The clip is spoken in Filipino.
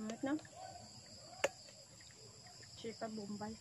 Ngayot na. Chipa Bombay.